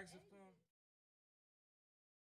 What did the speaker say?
exit. Saxophone.